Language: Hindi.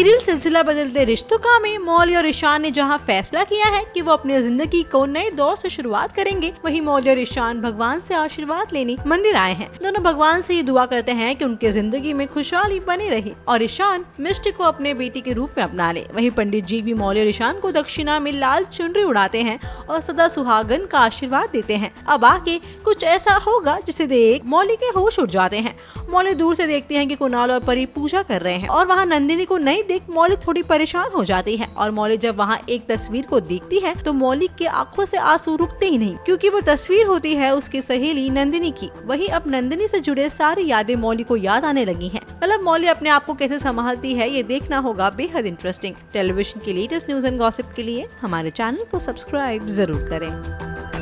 सीरियल सिलसिला बदलते रिश्तों का में मौली और ईशान ने जहाँ फैसला किया है कि वो अपनी ज़िंदगी को नए दौर से शुरुआत करेंगे, वहीं मौली और ईशान भगवान से आशीर्वाद लेने मंदिर आए हैं। दोनों भगवान से ये दुआ करते हैं कि उनकी ज़िंदगी में खुशहाली बनी रहे और ईशान मिष्टी को अपने बेटी के रूप में अपना ले। वही पंडित जी भी मौली और ईशान को दक्षिणा में लाल चुनरी उड़ाते हैं और सदा सुहागन का आशीर्वाद देते हैं। अब आगे कुछ ऐसा होगा जिसे देख मौली के होश उड़ जाते हैं। मौली दूर से देखते हैं कि कुणाल और परी पूजा कर रहे हैं और वहाँ नंदिनी को नहीं देख मौली थोड़ी परेशान हो जाती है और मौली जब वहाँ एक तस्वीर को देखती है तो मौली के आँखों से आँसू रुकते ही नहीं, क्योंकि वो तस्वीर होती है उसकी सहेली नंदिनी की। वही अब नंदिनी से जुड़े सारी यादें मौली को याद आने लगी हैं। मतलब मौली अपने आप को कैसे संभालती है, ये देखना होगा, बेहद इंटरेस्टिंग टेलीविज़न की लेटेस्ट न्यूज़ एंड गॉसिप के लिए हमारे चैनल को सब्सक्राइब ज़रूर करें।